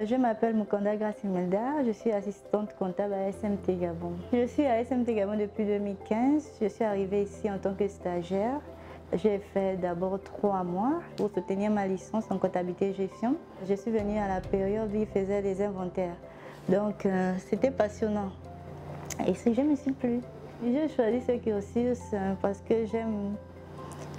Je m'appelle Mukanda Gracimelda, je suis assistante comptable à SMT Gabon. Je suis à SMT Gabon depuis 2015. Je suis arrivée ici en tant que stagiaire. J'ai fait d'abord trois mois pour soutenir ma licence en comptabilité et gestion. Je suis venue à la période où ils faisaient des inventaires. Donc euh, c'était passionnant. Et je me suis plu. J'ai choisi ce cursus euh, parce que j'aime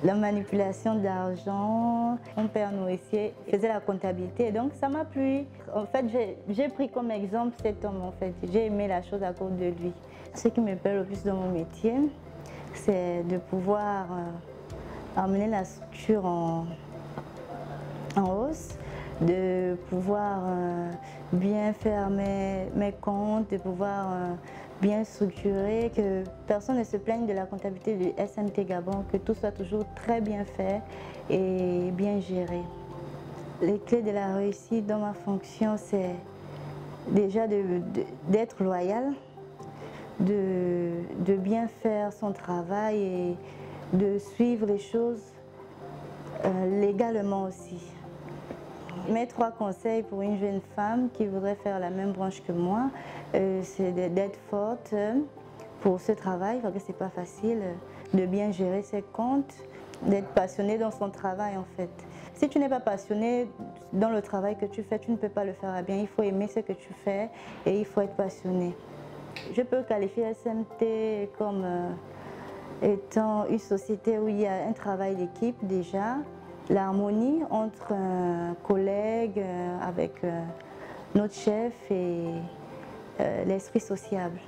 la manipulation d'argent. Mon père nourricier faisait la comptabilité, donc ça m'a plu. En fait, j'ai pris comme exemple cet homme, en fait. J'ai aimé la chose à cause de lui. Ce qui me plaît le plus dans mon métier, c'est de pouvoir euh, amener la structure en, hausse, de pouvoir euh, bien faire mes, comptes, de pouvoir euh, bien structuré, que personne ne se plaigne de la comptabilité du SMT Gabon, que tout soit toujours très bien fait et bien géré. Les clés de la réussite dans ma fonction, c'est déjà d'être loyal, de, bien faire son travail et de suivre les choses euh, légalement aussi. Mes trois conseils pour une jeune femme qui voudrait faire la même branche que moi, euh, c'est d'être forte pour ce travail, parce que c'est pas facile, de bien gérer ses comptes, d'être passionnée dans son travail en fait. Si tu n'es pas passionné dans le travail que tu fais, tu ne peux pas le faire à bien. Il faut aimer ce que tu fais et il faut être passionné. Je peux qualifier SMT comme euh, étant une société où il y a un travail d'équipe déjà, l'harmonie entre collègues, euh, avec euh, notre chef et euh, l'esprit sociable.